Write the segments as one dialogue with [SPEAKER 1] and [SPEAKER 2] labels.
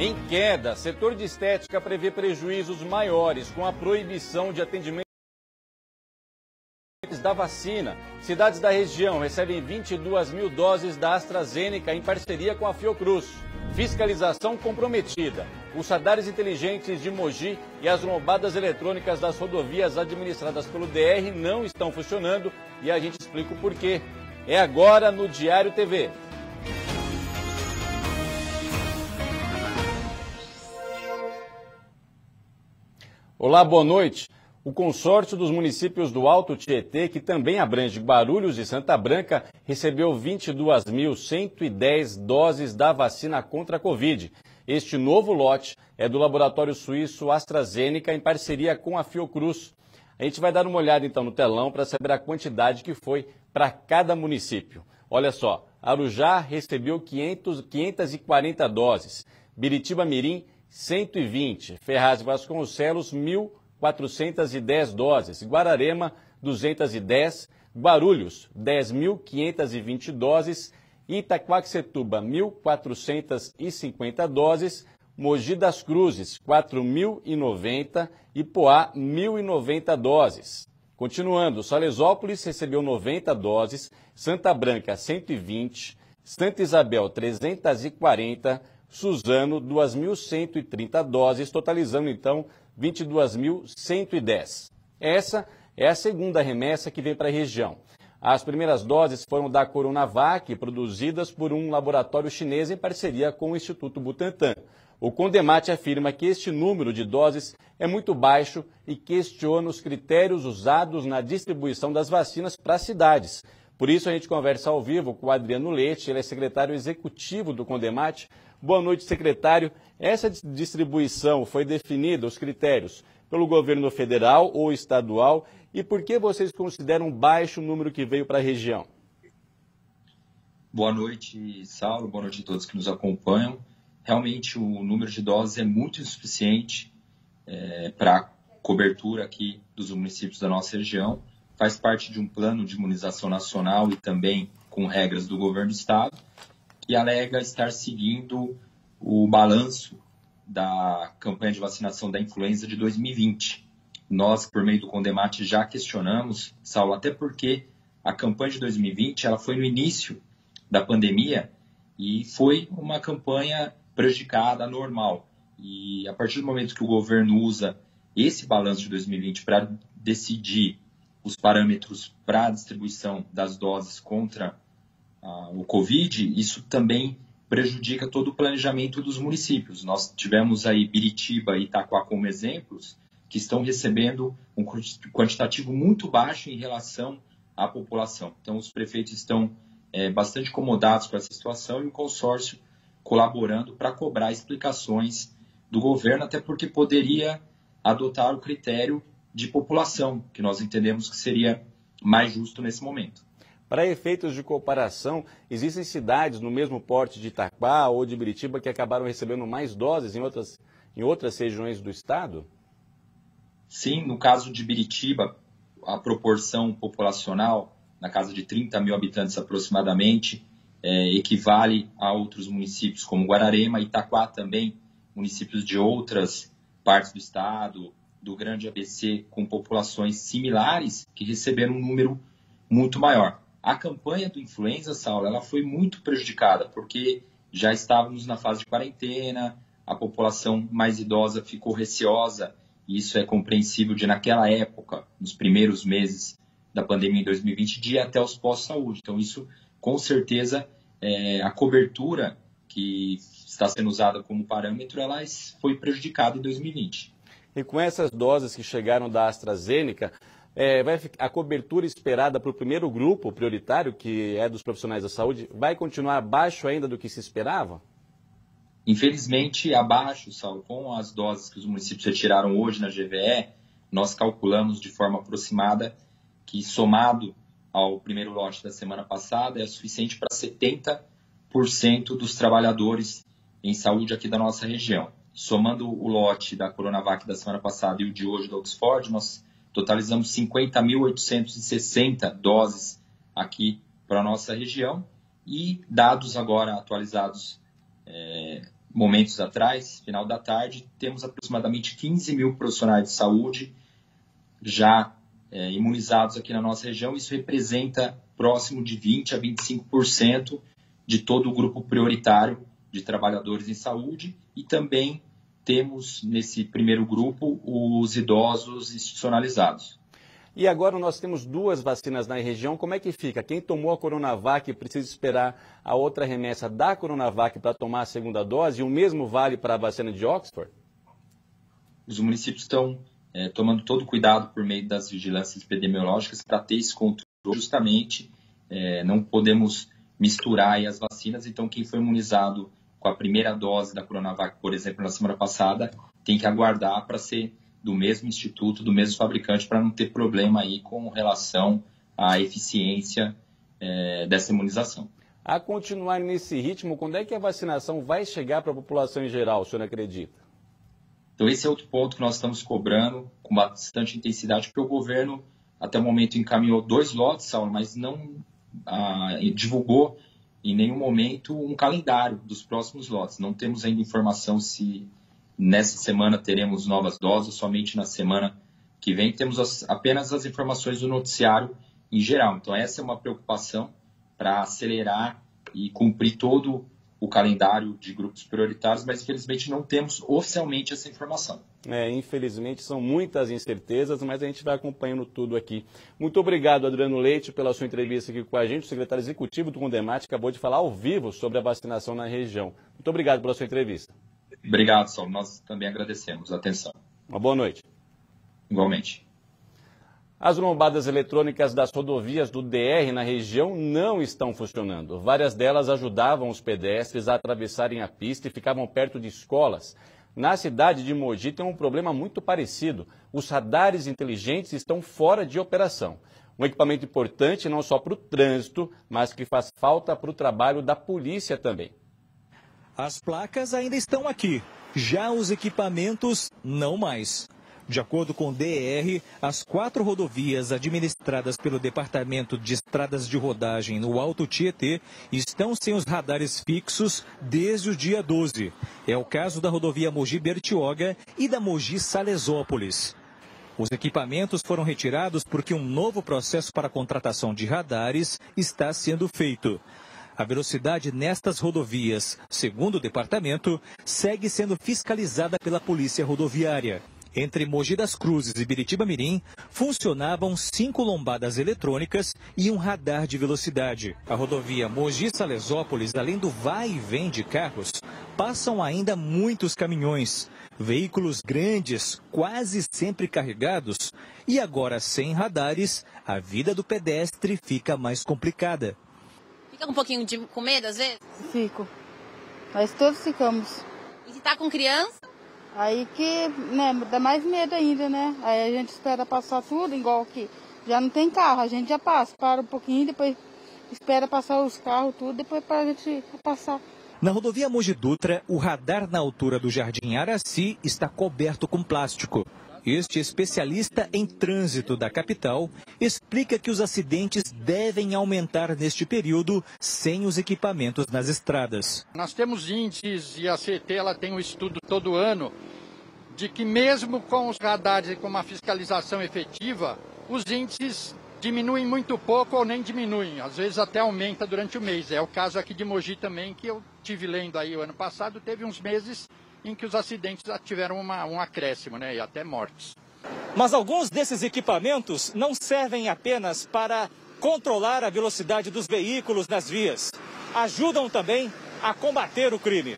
[SPEAKER 1] Em queda, setor de estética prevê prejuízos maiores com a proibição de atendimento da vacina. Cidades da região recebem 22 mil doses da AstraZeneca em parceria com a Fiocruz. Fiscalização comprometida. Os radares inteligentes de Mogi e as lombadas eletrônicas das rodovias administradas pelo DR não estão funcionando e a gente explica o porquê. É agora no Diário TV. Olá, boa noite. O consórcio dos municípios do Alto Tietê, que também abrange Guarulhos e Santa Branca, recebeu 22.110 doses da vacina contra a Covid. Este novo lote é do laboratório suíço AstraZeneca em parceria com a Fiocruz. A gente vai dar uma olhada então no telão para saber a quantidade que foi para cada município. Olha só, Arujá recebeu 500, 540 doses, Biritiba Mirim 120, Ferraz Vasconcelos 1.410 doses, Guararema 210, Guarulhos 10.520 doses, Itaquaquecetuba 1.450 doses, Mogi das Cruzes 4.090 e Poá 1.090 doses. Continuando, Salesópolis recebeu 90 doses, Santa Branca 120, Santa Isabel 340, Suzano 2.130 doses, totalizando então 22.110. Essa é a segunda remessa que vem para a região. As primeiras doses foram da Coronavac, produzidas por um laboratório chinês em parceria com o Instituto Butantan. O Condemate afirma que este número de doses é muito baixo e questiona os critérios usados na distribuição das vacinas para as cidades. Por isso, a gente conversa ao vivo com o Adriano Leite, ele é secretário executivo do Condemate. Boa noite, secretário. Essa distribuição foi definida, os critérios, pelo governo federal ou estadual e por que vocês consideram baixo o número que veio para a região?
[SPEAKER 2] Boa noite, Saulo. Boa noite a todos que nos acompanham. Realmente, o número de doses é muito insuficiente é, para cobertura aqui dos municípios da nossa região. Faz parte de um plano de imunização nacional e também com regras do governo do estado, que alega estar seguindo o balanço da campanha de vacinação da influenza de 2020 nós, por meio do Condemate, já questionamos, Saulo, até porque a campanha de 2020 ela foi no início da pandemia e foi uma campanha prejudicada, normal. E a partir do momento que o governo usa esse balanço de 2020 para decidir os parâmetros para a distribuição das doses contra ah, o Covid, isso também prejudica todo o planejamento dos municípios. Nós tivemos aí Biritiba e Itaquá como exemplos, que estão recebendo um quantitativo muito baixo em relação à população. Então, os prefeitos estão é, bastante incomodados com essa situação e o consórcio colaborando para cobrar explicações do governo, até porque poderia adotar o critério de população, que nós entendemos que seria mais justo nesse momento.
[SPEAKER 1] Para efeitos de comparação, existem cidades no mesmo porte de Itaquá ou de Biritiba que acabaram recebendo mais doses em outras, em outras regiões do estado?
[SPEAKER 2] Sim, no caso de Biritiba, a proporção populacional, na casa de 30 mil habitantes aproximadamente, é, equivale a outros municípios como Guararema, Itaquá também, municípios de outras partes do estado, do Grande ABC, com populações similares, que receberam um número muito maior. A campanha do influenza, Saulo, ela foi muito prejudicada, porque já estávamos na fase de quarentena, a população mais idosa ficou receosa isso é compreensível de naquela época, nos primeiros meses da pandemia em 2020, de ir até os pós-saúde. Então, isso, com certeza, é, a cobertura que está sendo usada como parâmetro, ela foi prejudicada em 2020.
[SPEAKER 1] E com essas doses que chegaram da AstraZeneca, é, vai, a cobertura esperada para o primeiro grupo prioritário, que é dos profissionais da saúde, vai continuar abaixo ainda do que se esperava?
[SPEAKER 2] Infelizmente, abaixo, Sal, com as doses que os municípios retiraram hoje na GVE, nós calculamos de forma aproximada que, somado ao primeiro lote da semana passada, é suficiente para 70% dos trabalhadores em saúde aqui da nossa região. Somando o lote da Coronavac da semana passada e o de hoje da Oxford, nós totalizamos 50.860 doses aqui para a nossa região e dados agora atualizados é, momentos atrás, final da tarde, temos aproximadamente 15 mil profissionais de saúde já é, imunizados aqui na nossa região. Isso representa próximo de 20 a 25% de todo o grupo prioritário de trabalhadores em saúde e também temos nesse primeiro grupo os idosos institucionalizados.
[SPEAKER 1] E agora nós temos duas vacinas na região. Como é que fica? Quem tomou a Coronavac precisa esperar a outra remessa da Coronavac para tomar a segunda dose? E o mesmo vale para a vacina de Oxford?
[SPEAKER 2] Os municípios estão é, tomando todo cuidado por meio das vigilâncias epidemiológicas para ter esse controle. Justamente, é, não podemos misturar as vacinas. Então, quem foi imunizado com a primeira dose da Coronavac, por exemplo, na semana passada, tem que aguardar para ser do mesmo instituto, do mesmo fabricante, para não ter problema aí com relação à eficiência é, dessa imunização.
[SPEAKER 1] A continuar nesse ritmo, quando é que a vacinação vai chegar para a população em geral, o senhor acredita?
[SPEAKER 2] Então, esse é outro ponto que nós estamos cobrando com bastante intensidade, porque o governo, até o momento, encaminhou dois lotes, Saulo, mas não ah, divulgou em nenhum momento um calendário dos próximos lotes. Não temos ainda informação se nessa semana teremos novas doses, somente na semana que vem temos as, apenas as informações do noticiário em geral. Então essa é uma preocupação para acelerar e cumprir todo o calendário de grupos prioritários, mas infelizmente não temos oficialmente essa informação.
[SPEAKER 1] É, infelizmente são muitas incertezas, mas a gente vai acompanhando tudo aqui. Muito obrigado, Adriano Leite, pela sua entrevista aqui com a gente. O secretário executivo do Condemate acabou de falar ao vivo sobre a vacinação na região. Muito obrigado pela sua entrevista.
[SPEAKER 2] Obrigado, Saulo. Nós também agradecemos a atenção.
[SPEAKER 1] Uma boa noite.
[SPEAKER 2] Igualmente.
[SPEAKER 1] As lombadas eletrônicas das rodovias do DR na região não estão funcionando. Várias delas ajudavam os pedestres a atravessarem a pista e ficavam perto de escolas. Na cidade de Mogi tem um problema muito parecido. Os radares inteligentes estão fora de operação. Um equipamento importante não só para o trânsito, mas que faz falta para o trabalho da polícia também.
[SPEAKER 3] As placas ainda estão aqui, já os equipamentos não mais. De acordo com o DR, as quatro rodovias administradas pelo Departamento de Estradas de Rodagem no Alto Tietê estão sem os radares fixos desde o dia 12. É o caso da rodovia Mogi Bertioga e da Mogi Salesópolis. Os equipamentos foram retirados porque um novo processo para contratação de radares está sendo feito. A velocidade nestas rodovias, segundo o departamento, segue sendo fiscalizada pela Polícia Rodoviária. Entre Mogi das Cruzes e Biritiba Mirim, funcionavam cinco lombadas eletrônicas e um radar de velocidade. A rodovia Mogi-Salesópolis, além do vai e vem de carros, passam ainda muitos caminhões. Veículos grandes, quase sempre carregados, e agora sem radares, a vida do pedestre fica mais complicada.
[SPEAKER 4] Fica um pouquinho de, com medo às vezes?
[SPEAKER 5] Fico. Mas todos ficamos.
[SPEAKER 4] E se tá com criança?
[SPEAKER 5] Aí que, né, dá mais medo ainda, né? Aí a gente espera passar tudo, igual que já não tem carro, a gente já passa, para um pouquinho, depois espera passar os carros, tudo, depois para a gente passar.
[SPEAKER 3] Na rodovia Mogi Dutra, o radar na altura do Jardim Araci está coberto com plástico. Este especialista em trânsito da capital explica que os acidentes devem aumentar neste período sem os equipamentos nas estradas.
[SPEAKER 6] Nós temos índices e a CT ela tem um estudo todo ano de que mesmo com os radares e com uma fiscalização efetiva, os índices diminuem muito pouco ou nem diminuem, às vezes até aumenta durante o mês. É o caso aqui de Mogi também, que eu tive lendo aí o ano passado, teve uns meses em que os acidentes tiveram uma, um acréscimo, né, e até mortes.
[SPEAKER 3] Mas alguns desses equipamentos não servem apenas para controlar a velocidade dos veículos nas vias. Ajudam também a combater o crime.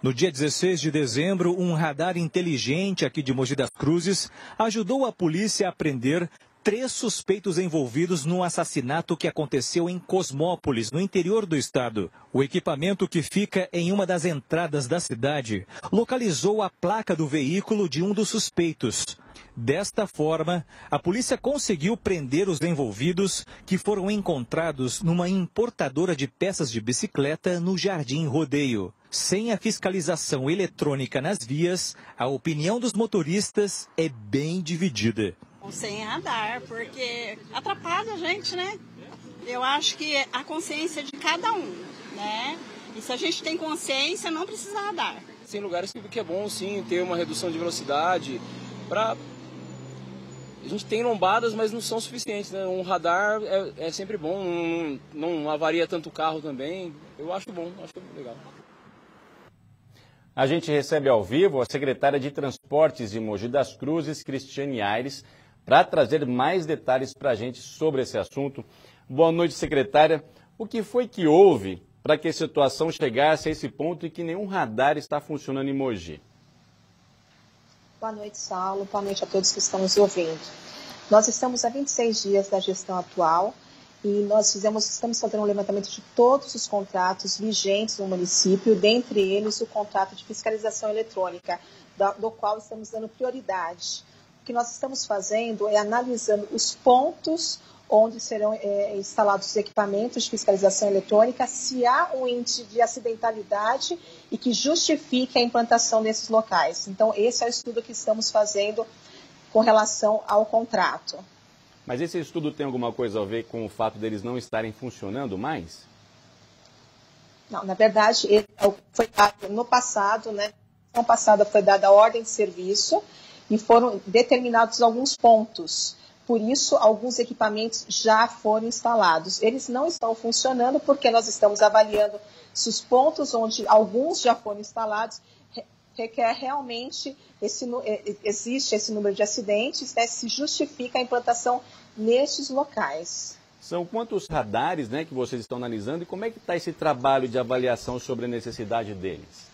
[SPEAKER 3] No dia 16 de dezembro, um radar inteligente aqui de Mogi das Cruzes ajudou a polícia a prender três suspeitos envolvidos no assassinato que aconteceu em Cosmópolis, no interior do estado. O equipamento que fica em uma das entradas da cidade localizou a placa do veículo de um dos suspeitos. Desta forma, a polícia conseguiu prender os envolvidos, que foram encontrados numa importadora de peças de bicicleta no Jardim Rodeio. Sem a fiscalização eletrônica nas vias, a opinião dos motoristas é bem dividida.
[SPEAKER 7] Sem radar, porque atrapalha a gente, né? Eu acho que a consciência de cada um, né? E se a gente tem consciência, não precisa radar.
[SPEAKER 8] Tem lugares que é bom sim ter uma redução de velocidade para a gente tem lombadas, mas não são suficientes. Né? Um radar é, é sempre bom, não, não, avaria tanto o carro também. Eu acho bom, acho legal.
[SPEAKER 1] A gente recebe ao vivo a secretária de Transportes de Mogi das Cruzes, Cristiane Aires, para trazer mais detalhes para a gente sobre esse assunto. Boa noite, secretária. O que foi que houve para que a situação chegasse a esse ponto e que nenhum radar está funcionando em Mogi?
[SPEAKER 9] Boa noite, Saulo. Boa noite a todos que estão nos ouvindo. Nós estamos há 26 dias da gestão atual e nós fizemos, estamos fazendo um levantamento de todos os contratos vigentes no município, dentre eles o contrato de fiscalização eletrônica, do qual estamos dando prioridade. O que nós estamos fazendo é analisando os pontos onde serão é, instalados os equipamentos de fiscalização eletrônica, se há um índice de acidentalidade e que justifique a implantação desses locais. Então, esse é o estudo que estamos fazendo com relação ao contrato.
[SPEAKER 1] Mas esse estudo tem alguma coisa a ver com o fato deles não estarem funcionando mais?
[SPEAKER 9] Não, na verdade, foi no passado, né? No passado foi dada a ordem de serviço e foram determinados alguns pontos por isso, alguns equipamentos já foram instalados. Eles não estão funcionando porque nós estamos avaliando se os pontos onde alguns já foram instalados requer realmente esse, existe esse número de acidentes, né, se justifica a implantação nestes locais.
[SPEAKER 1] São quantos radares né, que vocês estão analisando e como é que está esse trabalho de avaliação sobre a necessidade deles?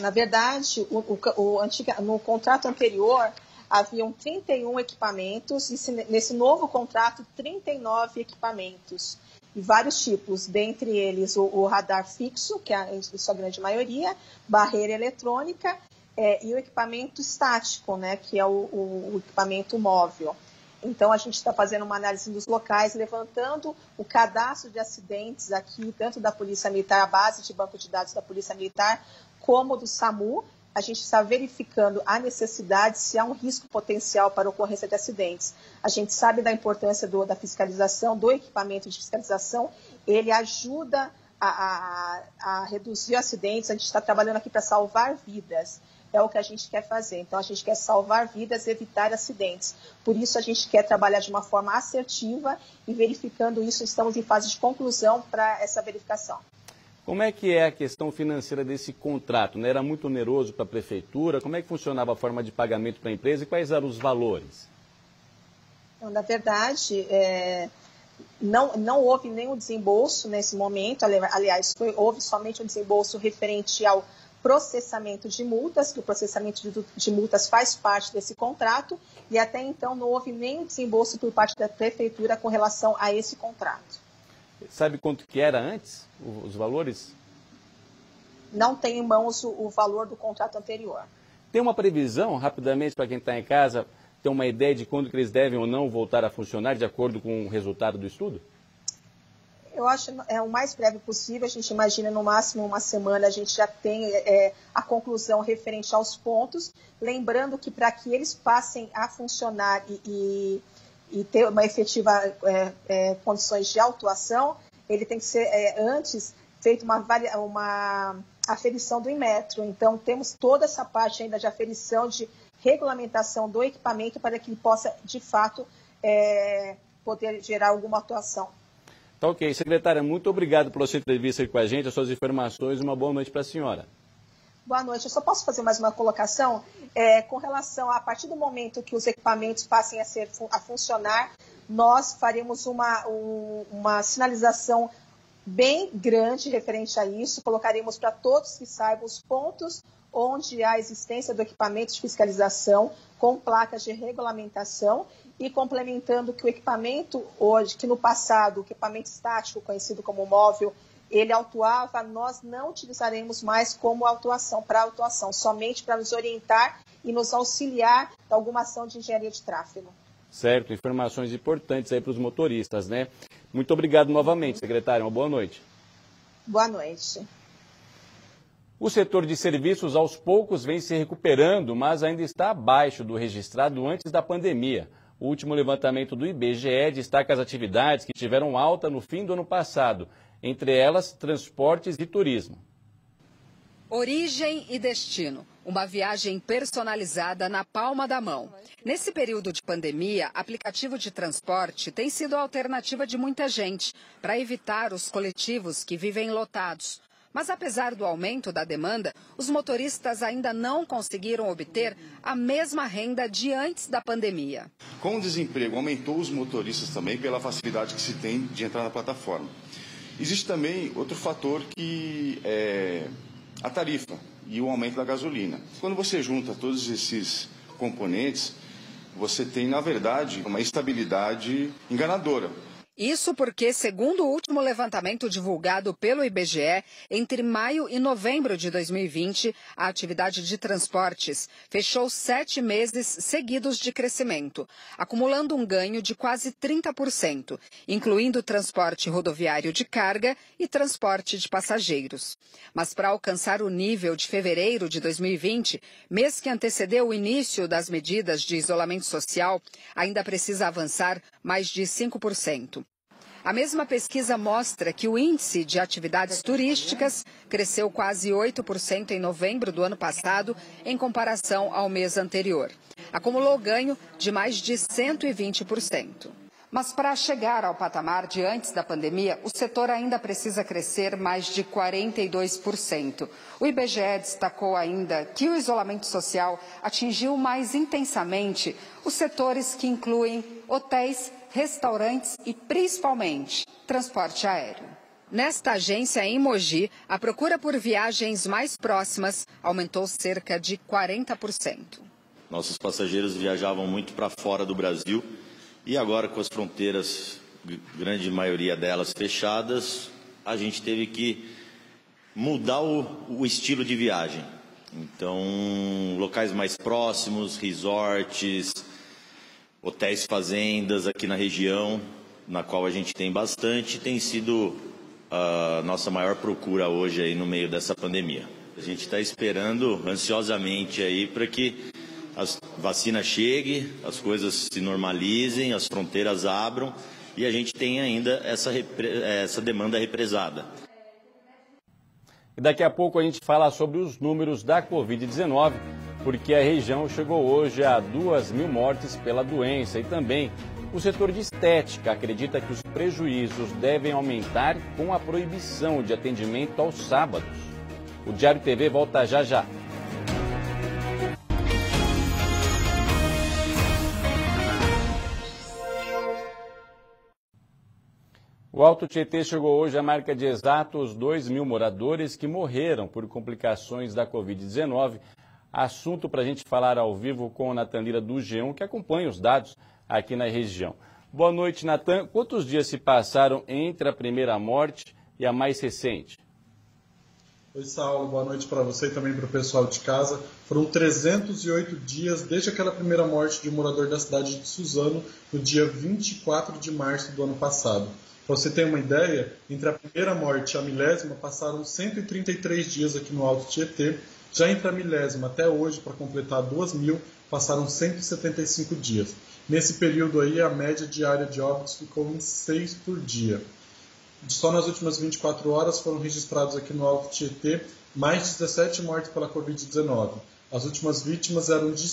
[SPEAKER 9] Na verdade, o, o, o antiga, no contrato anterior, haviam 31 equipamentos, e nesse novo contrato, 39 equipamentos, vários tipos, dentre eles o, o radar fixo, que é em sua grande maioria, barreira eletrônica é, e o equipamento estático, né, que é o, o, o equipamento móvel. Então, a gente está fazendo uma análise dos locais, levantando o cadastro de acidentes aqui, tanto da Polícia Militar, a base de banco de dados da Polícia Militar, como do SAMU, a gente está verificando a necessidade, se há um risco potencial para ocorrência de acidentes. A gente sabe da importância do, da fiscalização, do equipamento de fiscalização, ele ajuda a, a, a reduzir acidentes, a gente está trabalhando aqui para salvar vidas. É o que a gente quer fazer. Então, a gente quer salvar vidas, evitar acidentes. Por isso, a gente quer trabalhar de uma forma assertiva e verificando isso, estamos em fase de conclusão para essa verificação.
[SPEAKER 1] Como é que é a questão financeira desse contrato? Né? Era muito oneroso para a prefeitura? Como é que funcionava a forma de pagamento para a empresa e quais eram os valores?
[SPEAKER 9] Então, na verdade, é, não, não houve nenhum desembolso nesse momento. Aliás, foi, houve somente um desembolso referente ao processamento de multas, que o processamento de, de, multas faz parte desse contrato, e até então não houve nenhum desembolso por parte da prefeitura com relação a esse contrato.
[SPEAKER 1] Sabe quanto que era antes, os valores?
[SPEAKER 9] Não tem em mãos o, valor do contrato anterior.
[SPEAKER 1] Tem uma previsão, rapidamente, para quem está em casa, ter uma ideia de quando que eles devem ou não voltar a funcionar, de acordo com o resultado do estudo?
[SPEAKER 9] Eu acho é o mais breve possível. A gente imagina no máximo uma semana a gente já tem é, a conclusão referente aos pontos. Lembrando que para que eles passem a funcionar e, e e ter uma efetiva é, é, condições de autuação, ele tem que ser é, antes feito uma, uma aferição do Inmetro. Então, temos toda essa parte ainda de aferição, de regulamentação do equipamento para que ele possa, de fato, é, poder gerar alguma atuação.
[SPEAKER 1] Tá ok. Secretária, muito obrigado pela sua entrevista aqui com a gente, as suas informações. Uma boa noite para a senhora.
[SPEAKER 9] Boa noite. Eu só posso fazer mais uma colocação é, com relação a, a partir do momento que os equipamentos passem a, ser, a funcionar, nós faremos uma, um, uma sinalização bem grande referente a isso, colocaremos para todos que saibam os pontos onde há existência do equipamento de fiscalização com placas de regulamentação e complementando que o equipamento hoje, que no passado, o equipamento estático, conhecido como móvel, ele autuava, nós não utilizaremos mais como autuação, para autuação, somente para nos orientar e nos auxiliar em alguma ação de engenharia de tráfego.
[SPEAKER 1] Certo, informações importantes aí para os motoristas, né? Muito obrigado novamente, secretário. Uma boa noite.
[SPEAKER 9] Boa noite.
[SPEAKER 1] O setor de serviços aos poucos vem se recuperando, mas ainda está abaixo do registrado antes da pandemia. O último levantamento do IBGE destaca as atividades que tiveram alta no fim do ano passado entre elas transportes e turismo.
[SPEAKER 10] Origem e destino. Uma viagem personalizada na palma da mão. Nesse período de pandemia, aplicativo de transporte tem sido a alternativa de muita gente para evitar os coletivos que vivem lotados. Mas apesar do aumento da demanda, os motoristas ainda não conseguiram obter a mesma renda de antes da pandemia.
[SPEAKER 11] Com o desemprego, aumentou os motoristas também pela facilidade que se tem de entrar na plataforma. Existe também outro fator que é a tarifa e o aumento da gasolina. Quando você junta todos esses componentes, você tem, na verdade, uma estabilidade enganadora.
[SPEAKER 10] Isso porque, segundo o último levantamento divulgado pelo IBGE, entre maio e novembro de 2020, a atividade de transportes fechou sete meses seguidos de crescimento, acumulando um ganho de quase 30%, incluindo transporte rodoviário de carga e transporte de passageiros. Mas para alcançar o nível de fevereiro de 2020, mês que antecedeu o início das medidas de isolamento social, ainda precisa avançar mais de 5%. A mesma pesquisa mostra que o índice de atividades turísticas cresceu quase 8% em novembro do ano passado, em comparação ao mês anterior. Acumulou ganho de mais de 120%. Mas para chegar ao patamar de antes da pandemia, o setor ainda precisa crescer mais de 42%. O IBGE destacou ainda que o isolamento social atingiu mais intensamente os setores que incluem hotéis, restaurantes e, principalmente, transporte aéreo. Nesta agência em Mogi, a procura por viagens mais próximas aumentou cerca de 40%.
[SPEAKER 12] Nossos passageiros viajavam muito para fora do Brasil e agora, com as fronteiras, grande maioria delas fechadas, a gente teve que mudar o, o estilo de viagem. Então, locais mais próximos, resorts, hotéis fazendas aqui na região, na qual a gente tem bastante, tem sido a nossa maior procura hoje aí no meio dessa pandemia. A gente está esperando ansiosamente aí para que a vacina chegue, as coisas se normalizem, as fronteiras abram e a gente tenha ainda essa, essa demanda represada.
[SPEAKER 1] E daqui a pouco a gente fala sobre os números da Covid-19 porque a região chegou hoje a 2 mil mortes pela doença e também o setor de estética acredita que os prejuízos devem aumentar com a proibição de atendimento aos sábados. O Diário TV volta já já. O Alto Tietê chegou hoje à marca de exatos 2 mil moradores que morreram por complicações da Covid-19 Assunto para a gente falar ao vivo com o Natan Lira do G1, que acompanha os dados aqui na região. Boa noite, Natan. Quantos dias se passaram entre a primeira morte e a mais recente?
[SPEAKER 13] Oi, Saulo. Boa noite para você e também para o pessoal de casa. Foram 308 dias desde aquela primeira morte de um morador da cidade de Suzano, no dia 24 de março do ano passado. Para você ter uma ideia, entre a primeira morte e a milésima passaram 133 dias aqui no Alto Tietê já entre a milésima até hoje, para completar 2 mil, passaram 175 dias. Nesse período aí, a média diária de óbitos ficou em 6 por dia. Só nas últimas 24 horas foram registrados aqui no Alto Tietê mais de 17 mortes pela Covid-19. As últimas vítimas eram de,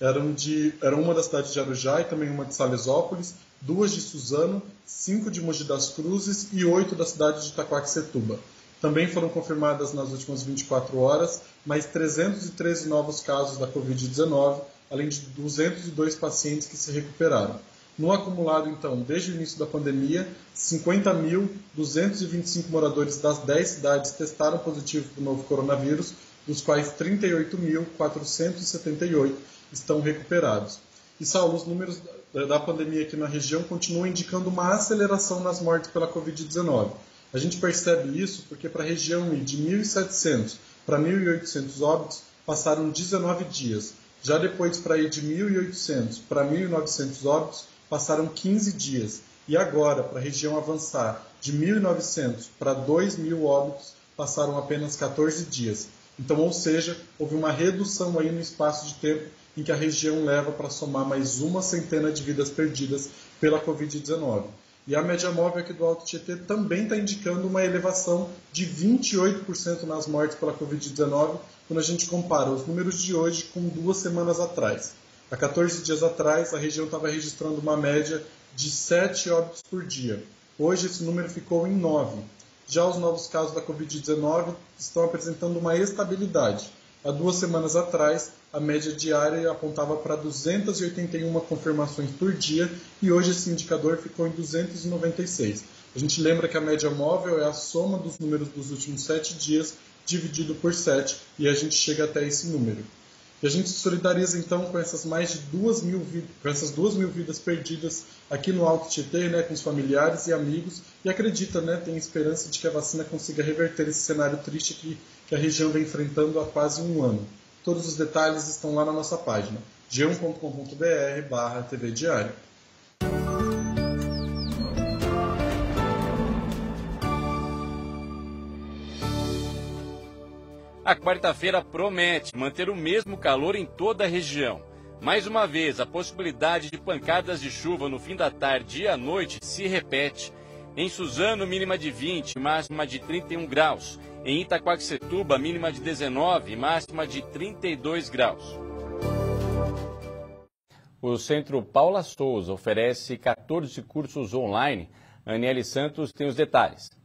[SPEAKER 13] eram de eram uma da cidade de Arujá e também uma de Salesópolis, duas de Suzano, cinco de Mogi das Cruzes e oito da cidade de Itaquaquecetuba. Também foram confirmadas nas últimas 24 horas mais 313 novos casos da Covid-19, além de 202 pacientes que se recuperaram. No acumulado, então, desde o início da pandemia, 50.225 moradores das 10 cidades testaram positivo para o novo coronavírus, dos quais 38.478 estão recuperados. E, Saulo, os números da pandemia aqui na região continuam indicando uma aceleração nas mortes pela Covid-19. A gente percebe isso porque para a região de 1.700 para 1.800 óbitos passaram 19 dias. Já depois, para ir de 1.800 para 1.900 óbitos, passaram 15 dias. E agora, para a região avançar de 1.900 para 2.000 óbitos, passaram apenas 14 dias. Então, ou seja, houve uma redução aí no espaço de tempo em que a região leva para somar mais uma centena de vidas perdidas pela Covid-19. E a média móvel aqui do Alto Tietê também está indicando uma elevação de 28% nas mortes pela Covid-19 quando a gente compara os números de hoje com duas semanas atrás. Há 14 dias atrás, a região estava registrando uma média de 7 óbitos por dia. Hoje esse número ficou em 9. Já os novos casos da Covid-19 estão apresentando uma estabilidade. Há duas semanas atrás, a média diária apontava para 281 confirmações por dia e hoje esse indicador ficou em 296. A gente lembra que a média móvel é a soma dos números dos últimos sete dias dividido por 7 e a gente chega até esse número. E a gente se solidariza então com essas mais de duas mil, com essas duas mil vidas perdidas aqui no Alto Tietê, né, com os familiares e amigos, e acredita, né, tem esperança de que a vacina consiga reverter esse cenário triste que, que a região vem enfrentando há quase um ano. Todos os detalhes estão lá na nossa página, g1.com.br barra TV Diário.
[SPEAKER 1] A quarta-feira promete manter o mesmo calor em toda a região. Mais uma vez, a possibilidade de pancadas de chuva no fim da tarde e à noite se repete. Em Suzano, mínima de 20, máxima de 31 graus. Em Itaquaquecetuba, mínima de 19, máxima de 32 graus. O Centro Paula Souza oferece 14 cursos online. Aniele Santos tem os detalhes.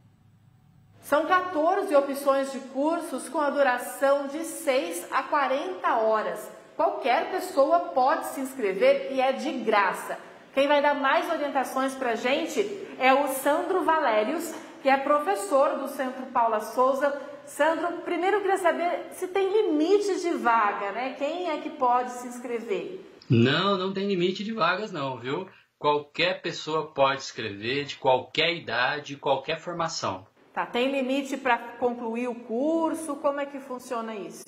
[SPEAKER 14] São 14 opções de cursos com a duração de 6 a 40 horas. Qualquer pessoa pode se inscrever e é de graça. Quem vai dar mais orientações para a gente é o Sandro Valérios, que é professor do Centro Paula Souza. Sandro, primeiro eu queria saber se tem limite de vaga, né? Quem é que pode se inscrever?
[SPEAKER 15] Não, não tem limite de vagas não, viu? Qualquer pessoa pode escrever, de qualquer idade, qualquer formação.
[SPEAKER 14] Tá, tem limite para concluir o curso? Como é que funciona isso?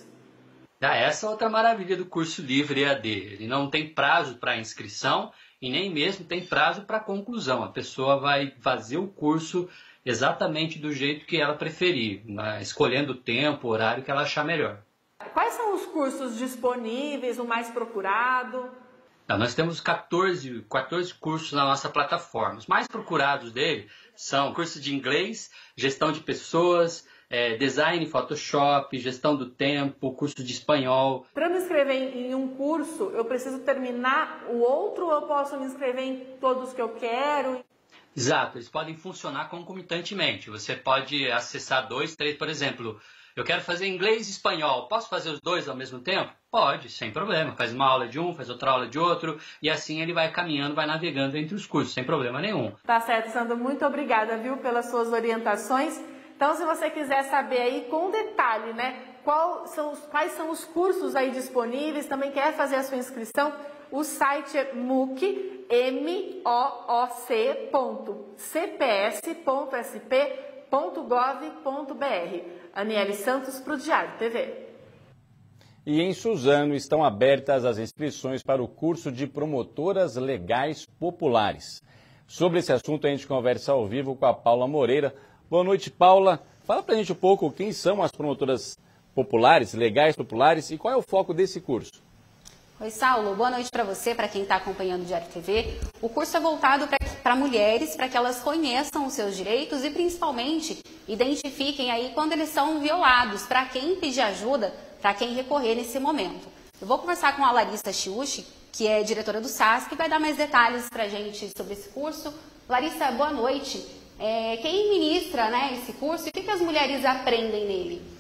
[SPEAKER 15] Ah, essa é outra maravilha do curso livre EAD. Ele não tem prazo para inscrição e nem mesmo tem prazo para conclusão. A pessoa vai fazer o curso exatamente do jeito que ela preferir, né? escolhendo o tempo, o horário que ela achar melhor.
[SPEAKER 14] Quais são os cursos disponíveis, o mais procurado?
[SPEAKER 15] Não, nós temos 14, 14 cursos na nossa plataforma. Os mais procurados dele são curso de inglês, gestão de pessoas, é, design, Photoshop, gestão do tempo, curso de espanhol.
[SPEAKER 14] Para me inscrever em um curso, eu preciso terminar o outro ou eu posso me inscrever em todos que eu quero?
[SPEAKER 15] Exato, eles podem funcionar concomitantemente. Você pode acessar dois, três, por exemplo, eu quero fazer inglês e espanhol. Posso fazer os dois ao mesmo tempo? Pode, sem problema. Faz uma aula de um, faz outra aula de outro, e assim ele vai caminhando, vai navegando entre os cursos, sem problema nenhum.
[SPEAKER 14] Tá certo, Sandro. Muito obrigada, viu, pelas suas orientações. Então, se você quiser saber aí com detalhe, né, qual são quais são os cursos aí disponíveis, também quer fazer a sua inscrição, o site é MOOC, M-O-O-C.cps.sp.gov.br. Aniele Santos para o Diário TV.
[SPEAKER 1] E em Suzano estão abertas as inscrições para o curso de promotoras legais populares. Sobre esse assunto a gente conversa ao vivo com a Paula Moreira. Boa noite, Paula. Fala para a gente um pouco quem são as promotoras populares, legais populares e qual é o foco desse curso.
[SPEAKER 4] Oi, Saulo. Boa noite para você, para quem está acompanhando o Diário TV. O curso é voltado para mulheres, para que elas conheçam os seus direitos e, principalmente, identifiquem aí quando eles são violados, para quem pedir ajuda, para quem recorrer nesse momento. Eu vou conversar com a Larissa Chiuchi, que é diretora do SAS, que vai dar mais detalhes para a gente sobre esse curso. Larissa, boa noite. É, quem ministra né, esse curso e o que, que as mulheres aprendem nele?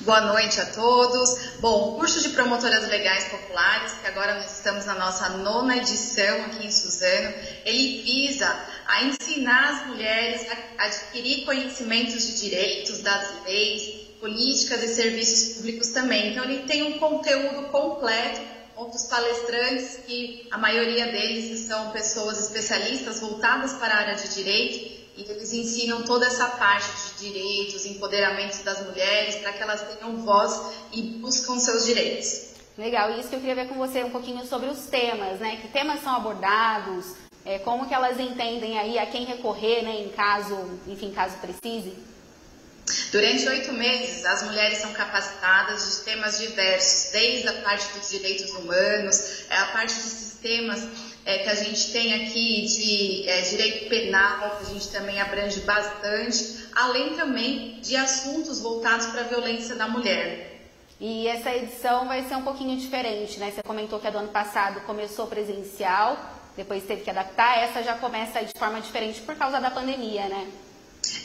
[SPEAKER 16] Boa noite a todos. Bom, o curso de promotoras legais populares, que agora nós estamos na nossa nona edição aqui em Suzano, ele visa a ensinar as mulheres a adquirir conhecimentos de direitos, das leis, políticas e serviços públicos também. Então ele tem um conteúdo completo outros palestrantes, que a maioria deles são pessoas especialistas voltadas para a área de direito, e eles ensinam toda essa parte de direitos, empoderamento das mulheres, para que elas tenham voz e buscam seus direitos.
[SPEAKER 4] Legal, e isso que eu queria ver com você um pouquinho sobre os temas, né? Que temas são abordados, é, como que elas entendem aí a quem recorrer, né, em caso, enfim, caso precise?
[SPEAKER 16] Durante oito meses, as mulheres são capacitadas de temas diversos, desde a parte dos direitos humanos, é a parte de sistemas é, que a gente tem aqui de é, direito penal, que a gente também abrange bastante, além também de assuntos voltados para a violência da mulher.
[SPEAKER 4] E essa edição vai ser um pouquinho diferente, né? Você comentou que a do ano passado começou presencial, depois teve que adaptar, essa já começa de forma diferente por causa da pandemia, né?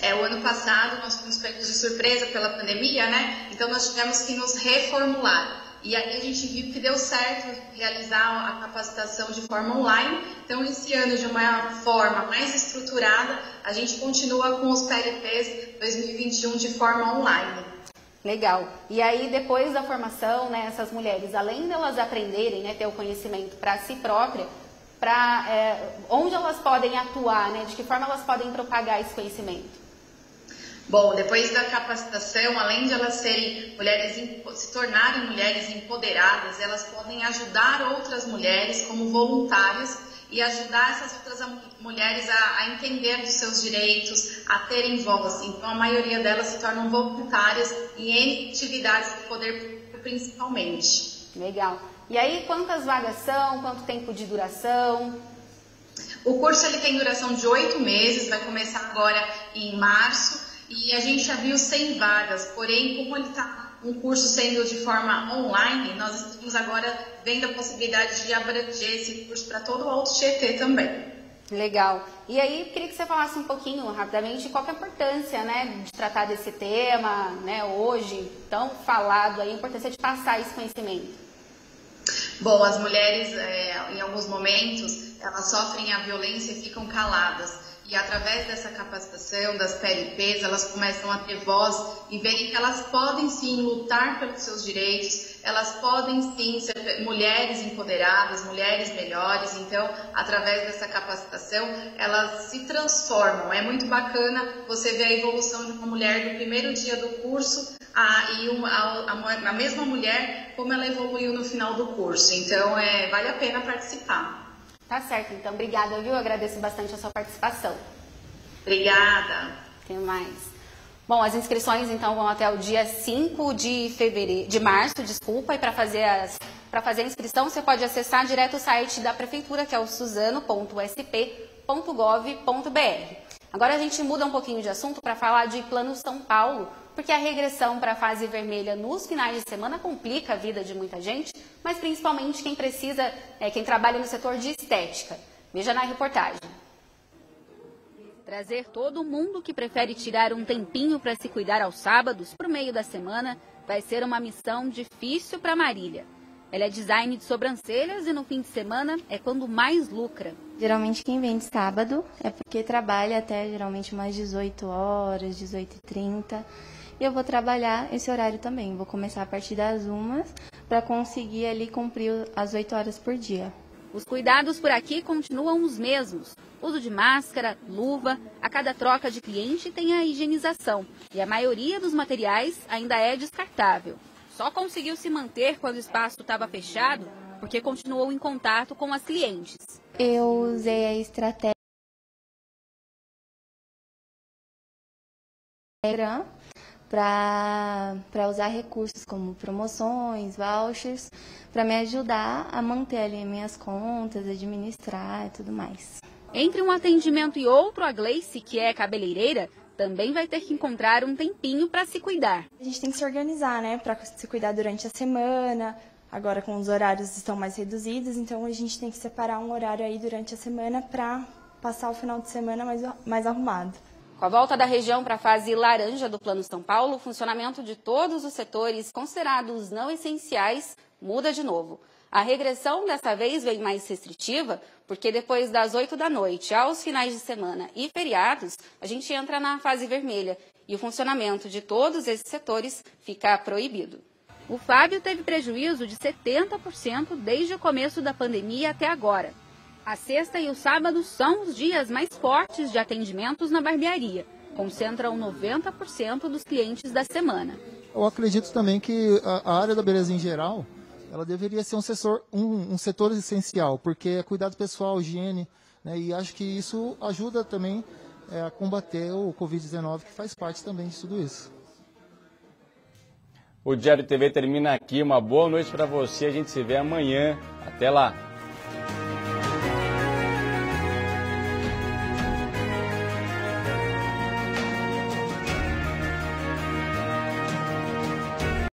[SPEAKER 16] É, o ano passado nós fomos pegos de surpresa pela pandemia, né? Então nós tivemos que nos reformular. E aí a gente viu que deu certo realizar a capacitação de forma online. Então, esse ano, de uma forma mais estruturada, a gente continua com os PLPs 2021 de forma online.
[SPEAKER 4] Legal. E aí, depois da formação, né, essas mulheres, além delas aprenderem, né, ter o conhecimento para si própria, para é, onde elas podem atuar, né, de que forma elas podem propagar esse conhecimento?
[SPEAKER 16] Bom, depois da capacitação, além de elas serem mulheres, se tornarem mulheres empoderadas, elas podem ajudar outras mulheres como voluntárias e ajudar essas outras mulheres a, a entender os seus direitos, a terem voz. Então, a maioria delas se tornam voluntárias em atividades do poder principalmente.
[SPEAKER 4] Legal. E aí, quantas vagas são? Quanto tempo de duração?
[SPEAKER 16] O curso ele tem duração de oito meses, vai começar agora em março e a gente abriu 100 vagas, porém, como ele está um curso sendo de forma online, nós estamos agora vendo a possibilidade de abranger esse curso para todo o Alto Tietê também.
[SPEAKER 4] Legal. E aí, queria que você falasse um pouquinho, rapidamente, qual é a importância, né, de tratar desse tema, né, hoje, tão falado aí, a importância de passar esse conhecimento.
[SPEAKER 16] Bom, as mulheres, é, em alguns momentos, elas sofrem a violência e ficam caladas. E através dessa capacitação das PLPs, elas começam a ter voz e verem que elas podem sim lutar pelos seus direitos, elas podem sim ser mulheres empoderadas, mulheres melhores. Então, através dessa capacitação, elas se transformam. É muito bacana você ver a evolução de uma mulher do primeiro dia do curso a, e uma, a, a mesma mulher, como ela evoluiu no final do curso. Então, é, vale a pena participar.
[SPEAKER 4] Tá certo, então obrigada, viu? Eu agradeço bastante a sua participação.
[SPEAKER 16] Obrigada.
[SPEAKER 4] Tem mais. Bom, as inscrições então vão até o dia 5 de fevereiro, de março, desculpa, e para fazer as para fazer a inscrição, você pode acessar direto o site da prefeitura, que é o suzano.sp.gov.br. Agora a gente muda um pouquinho de assunto para falar de Plano São Paulo, porque a regressão para a fase vermelha nos finais de semana complica a vida de muita gente, mas principalmente quem precisa, é, quem trabalha no setor de estética. Veja na reportagem.
[SPEAKER 17] Trazer todo mundo que prefere tirar um tempinho para se cuidar aos sábados para o meio da semana vai ser uma missão difícil para Marília. Ela é design de sobrancelhas e no fim de semana é quando mais lucra.
[SPEAKER 18] Geralmente quem vem de sábado é porque trabalha até geralmente mais 18 horas, 18 e 30 e eu vou trabalhar esse horário também. Vou começar a partir das umas para conseguir ali cumprir as 8 horas por dia.
[SPEAKER 17] Os cuidados por aqui continuam os mesmos. Uso de máscara, luva, a cada troca de cliente tem a higienização. E a maioria dos materiais ainda é descartável. Só conseguiu se manter quando o espaço estava fechado porque continuou em contato com as clientes.
[SPEAKER 18] Eu usei a estratégia para usar recursos como promoções, vouchers, para me ajudar a manter ali minhas contas, administrar e tudo mais.
[SPEAKER 17] Entre um atendimento e outro, a Gleice, que é cabeleireira, também vai ter que encontrar um tempinho para se cuidar.
[SPEAKER 19] A gente tem que se organizar, né, para se cuidar durante a semana. Agora com os horários estão mais reduzidos, então a gente tem que separar um horário aí durante a semana para passar o final de semana mais, mais arrumado.
[SPEAKER 4] Com a volta da região para a fase laranja do Plano São Paulo, o funcionamento de todos os setores considerados não essenciais muda de novo. A regressão dessa vez vem mais restritiva, porque depois das 8 da noite, aos finais de semana e feriados, a gente entra na fase vermelha e o funcionamento de todos esses setores fica proibido.
[SPEAKER 17] O Fábio teve prejuízo de 70% desde o começo da pandemia até agora. A sexta e o sábado são os dias mais fortes de atendimentos na barbearia. Concentram 90% dos clientes da semana.
[SPEAKER 20] Eu acredito também que a área da beleza em geral, ela deveria ser um setor, um, um setor essencial, porque é cuidado pessoal, higiene, né, e acho que isso ajuda também é, a combater o Covid-19, que faz parte também de tudo isso.
[SPEAKER 1] O Diário TV termina aqui. Uma boa noite para você. A gente se vê amanhã. Até lá.